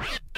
Bye.